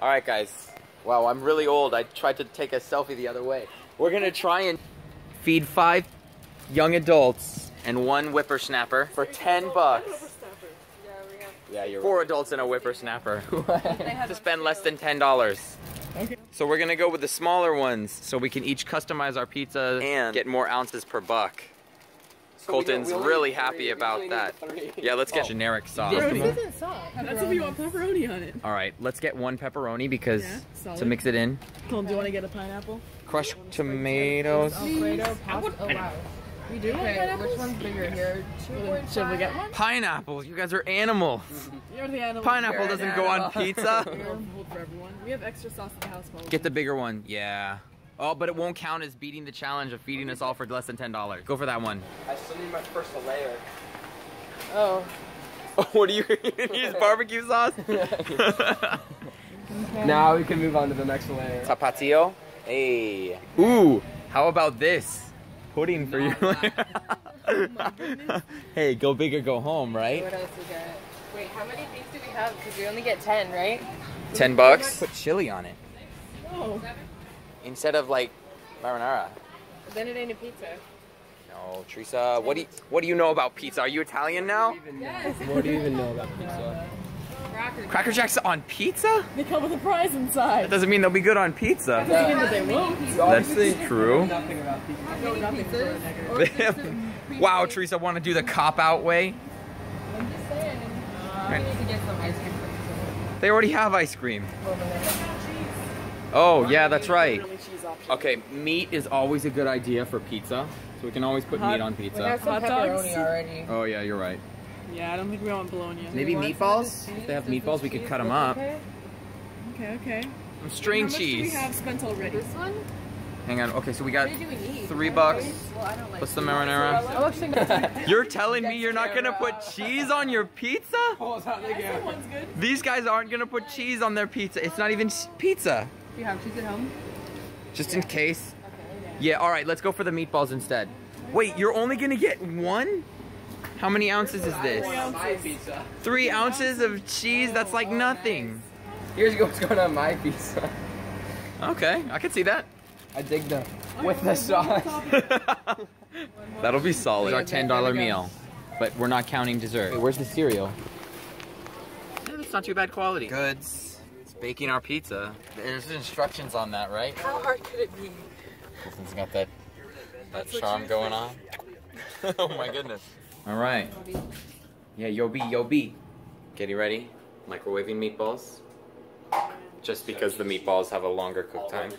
All right, guys. Wow, I'm really old. I tried to take a selfie the other way. We're gonna try and feed five young adults and one whippersnapper for 10 bucks. Yeah, you're Four adults and a whippersnapper. to spend less than $10. Okay. So we're gonna go with the smaller ones so we can each customize our pizza and get more ounces per buck. Colton's really happy about that. Yeah, let's get oh. generic sauce. This isn't sauce. That's if you want pepperoni on it. All right, let's get one pepperoni because Yeah, to mix it in. Colton, do you want to get a pineapple? Crushed tomatoes. Alfredo pasta. Oh wow. We do Okay, which one's bigger here? Should we get one? Pineapples. You guys are animals. You're the animal. Pineapple doesn't go on pizza. We're food for everyone. We have extra sauce at the house. Paul. Get the bigger one. Yeah. Oh, but it won't count as beating the challenge of feeding us all for less than ten dollars. Go for that one. I still need my first layer. Oh. what do you use? Barbecue sauce? Now we can move on to the next layer. Tapatio. Hey. Ooh. How about this? Pudding for you. Oh oh hey, go big or go home, right? What else we got? Wait, how many things do we have? Because we only get 10, right? Ten bucks. Put chili on it Oh. Instead of like marinara. Then it ain't a pizza. No, Teresa. What do you What do you know about pizza? Are you Italian now? What do you even know about pizza? Cracker Jacks on pizza? They come with a prize inside. That doesn't mean they'll be good on pizza. Doesn't mean that they won't. That's true. Nothing about pizza. No, nothing for a negative. wow, Teresa, want to do the cop out way? I'm just saying. Uh, we need to get some ice cream pizza. They already have ice cream. Oh, yeah, that's right. Really. Okay, meat is always a good idea for pizza. So we can always put Hot- meat on We have pizza. some Hot dogs? pepperoni already. Oh, yeah, you're right. Yeah, I don't think we want bologna. Maybe want meatballs? If they have cheese? Meatballs, we could cut them up. okay? Okay, okay. Some string How much do we cheese. have spent already? This one? Hang on. Okay, so we got What do we need? three bucks Well, I don't like plus the cheese. marinara. Actually, You're telling me you're not gonna put cheese on your pizza? Oh, how they That one's good. These guys aren't gonna put cheese on their pizza. It's not even s- pizza. Do you have cheese at home? Just in case. Yeah, all right, let's go for the meatballs instead. Wait, you're only gonna get one? How many ounces is this? My pizza. Three ounces of cheese? That's like nothing. Here's what's going on my pizza. Okay, I can see that. I dig the with the sauce. That'll be solid. It's our $10 meal. But we're not counting dessert. Wait, where's the cereal? It's not too bad quality. Goods. It's baking our pizza. There's instructions on that, right? How hard could it be? Colton's got that, that charm going on. oh my goodness. All right. Yeah, yo be, yo be. Getting ready. Microwaving meatballs. Just because the meatballs have a longer cook time.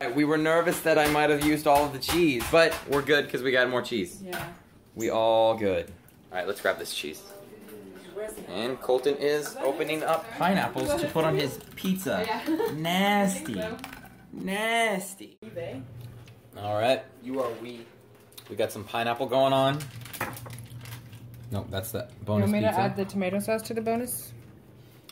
Uh, we were nervous that I might have used all of the cheese, but we're good because we got more cheese. Yeah. We all good. All right, let's grab this cheese. And Colton is opening up pineapples to put on his pizza. Nasty. Nasty. All right. You are we. We got some pineapple going on. Nope, that's the bonus You bonus want me to add the tomato sauce to the bonus?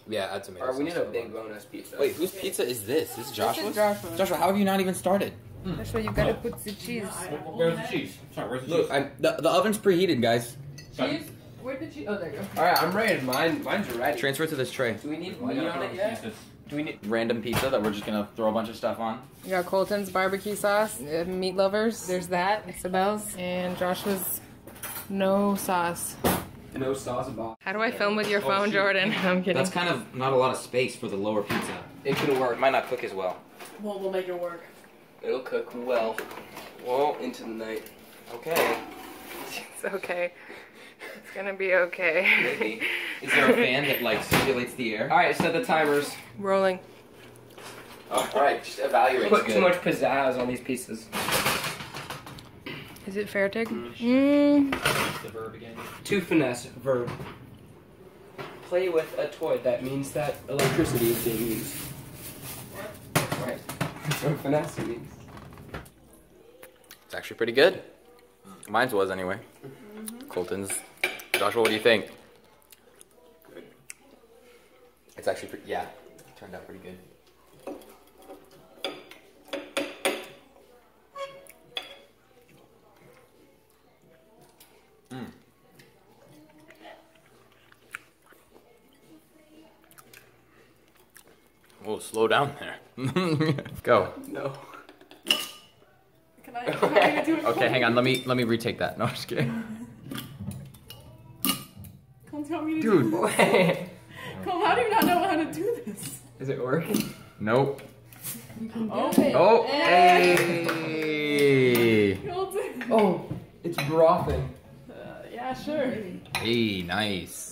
yeah, add tomatoes. Alright, we need a big bonus pizza. Wait, whose pizza is this? This is Joshua's? Joshua's. Joshua, how have you not even started? Hmm. That's why you gotta put the cheese. Where's the cheese? Sorry, where's the Look, I, the, the oven's preheated, guys. Cheese? Where'd the cheese? Oh, there you go. Alright, I'm ready. Mine, mine's ready. Transfer to this tray. Do we need cheese? meat on it yet? Do we need? Random pizza that we're just gonna throw a bunch of stuff on. You got Colton's barbecue sauce, uh, meat lovers. There's that, Isabel's, and Joshua's no sauce. No sauce about. How do I film with your phone, Jordan? I'm kidding. That's kind of not a lot of space for the lower pizza. It could work. It might not cook as well. Well, we'll make it work. It'll cook well Whoa, into the night. okay. It's okay. It's gonna be okay. Maybe. Is there a fan that like circulates the air? Alright, set the timers. Rolling. All right, just evaluate. Put too much pizzazz on these pieces. Is it fair, Tig? Mm. The verb again. To finesse verb. Play with a toy. That means that electricity is being used. Right. That's what finesse means. It's actually pretty good. Mine's was anyway. Colton's. Joshua, what do you think? Good. It's actually pretty. Yeah, it turned out pretty good. Mm. Whoa, slow down there. Go. No. Can I, can I do it? Okay, hang on. Let me let me retake that. No, I'm just kidding. Cole, tell me to Dude. do Wait. this. Cole, how do you not know how to do this? Is it working? Nope. Oh, Oh, hey. Cole did. Oh, it's brothing. Uh, yeah, sure. Hey, nice.